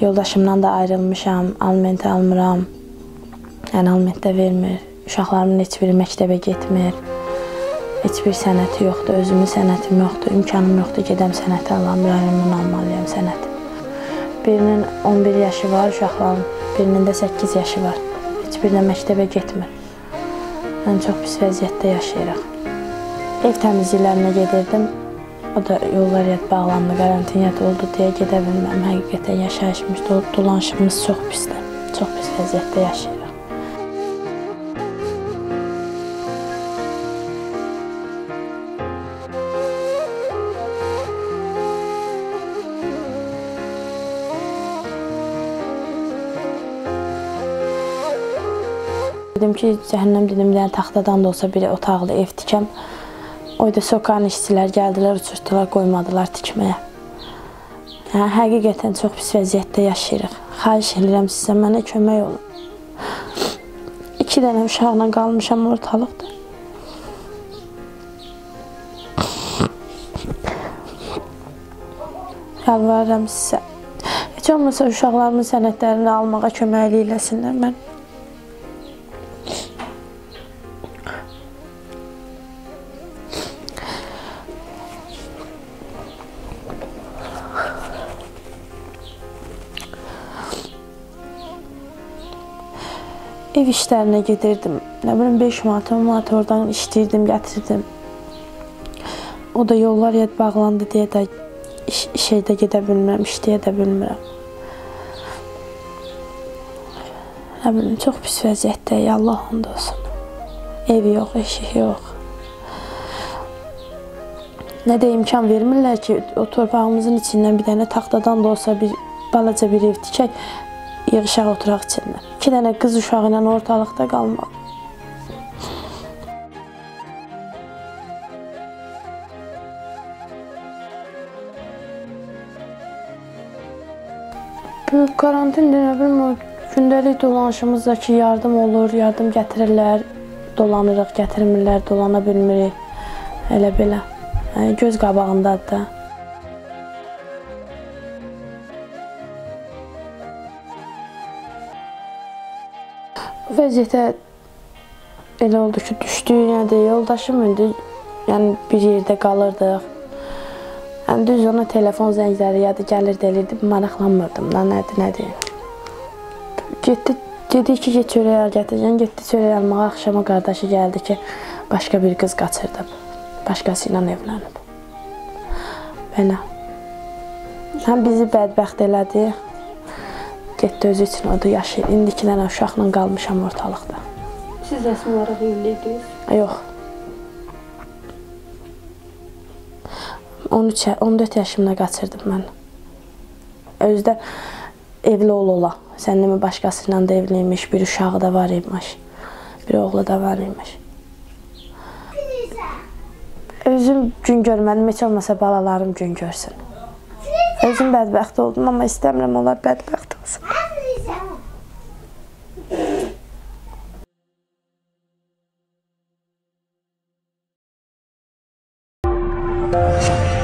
Yoldaşımdan da ayrılmışam, aliment almıram. Yəni aliment də vermir. Uşaqlarımın heç biri məktəbə getmir. Heç bir sənəti yoxdur, özümün sənətim yoxdur, imkanım yoxdur gedəm sənəti alam, rayondan almalıyam sənət. Birinin 11 yaşı var uşaqların, birinin də 8 yaşı var. Heç biri də məktəbə getmir. Mən çox pis vəziyyətdə yaşayırıq. Ev təmizliklərinə gedirdim. O da yollar yad bağlandı, karantin yad oldu deyə gedə bilməm. Həqiqətən yaşayışımız, dolanışımız çox pisdir. Çox pis vəziyyətdə yaşayırıq. Dedim ki, cəhənnəm dedim, bir dənə taxtadan da olsa bir otaqlı ev tikəm. O da sokan işçilər gəldilər, uçurtdular, qoymadılar tikməyə. Hə, həqiqətən çox pis vəziyyətdə yaşayırıq. Xahiş edirəm sizə mənə kömək olun. İki dənə uşaqla qalmışam ortalıqda. Yalvarıram sizə. Heç olmasa uşaqlarımın sənədlərini almağa köməklik eləsinlər mən. Ev işlərinə gedirdim. Nə bilim 5 manat, 10 manat oradan işləyirdim, gətirdim. O da yollar yad bağlandı deyə də iş, şeydə gedə bilmirəm, işləyə də bilmirəm. Nə bilim, çox pis vəziyyətdəyik, Allah and olsun. Ev yox, eşik yox. Nə də imkan vermirlər ki, o torpağımızın içindən bir dənə taxtadan da olsa bir balaca bir ev tikək, yığışaq oturaq içində. İki dənə qız uşağı ilə ortalıqda qalmaq. Bu karantin nə bilim o gündəlik dolanışımızdakı yardım olur, yardım gətirirlər, dolanırıq, gətirmirlər, dolana bilmirik. Elə belə. Göz qabağındadır da. Vəziyyətə elə oldu ki, düşdük, də yoldaşım indi yəni bir yerdə qalırdıq. Yəni düz ona telefon zəngləri ya da gəlirdi elirdi, maraqlanmırdım da nədir, nədir. Getdi, dedi ki, get çörək al gətirəcəm, getdi çörək almağa, axşama qardaşı gəldi ki, başqa bir qız qaçırdı. Başqası ilə evlənib. Belə. Həm bizi bədbəxt elədi, getdi özü üçün o da yaşayır. İndi iki dənə uşaqla qalmışam ortalıqda. Siz rəsmi olaraq evliydiniz? Yox. 13, 14 yaşımda qaçırdım mən. Özü də evli ol ola. Səndən başqası ilə də evliymiş, bir uşağı da var imiş. Bir oğlu da var imiş. Özüm gün görmədim, heç olmasa balalarım gün görsün. Özüm bədbəxt oldum, amma istəmirəm onlar bədbəxt olsun. Thank